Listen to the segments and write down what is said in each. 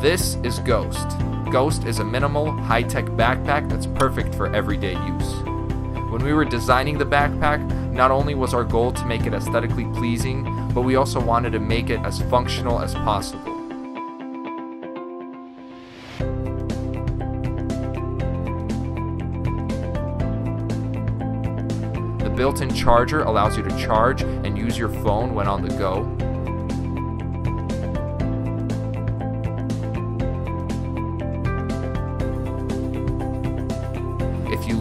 This is Ghost. Ghost is a minimal, high tech backpack that's perfect for everyday use. When we were designing the backpack, not only was our goal to make it aesthetically pleasing, but we also wanted to make it as functional as possible. The built in charger allows you to charge and use your phone when on the go.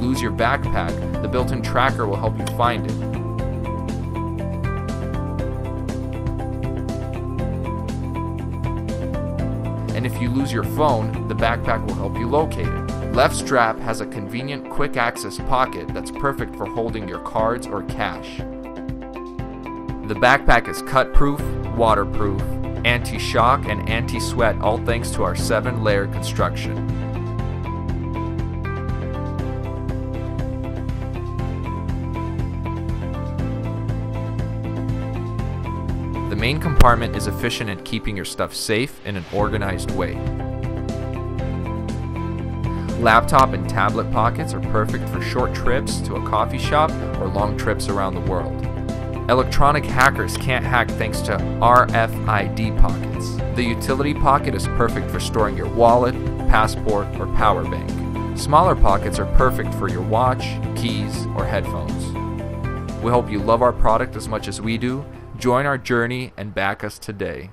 Lose your backpack, the built in tracker will help you find it. And if you lose your phone, the backpack will help you locate it. Left strap has a convenient quick access pocket that's perfect for holding your cards or cash. The backpack is cut proof, waterproof, anti shock, and anti sweat, all thanks to our 7 layer construction. Main compartment is efficient at keeping your stuff safe in an organized way. Laptop and tablet pockets are perfect for short trips to a coffee shop or long trips around the world. Electronic hackers can't hack thanks to RFID pockets. The utility pocket is perfect for storing your wallet, passport, or power bank. Smaller pockets are perfect for your watch, keys, or headphones. We hope you love our product as much as we do. Join our journey and back us today.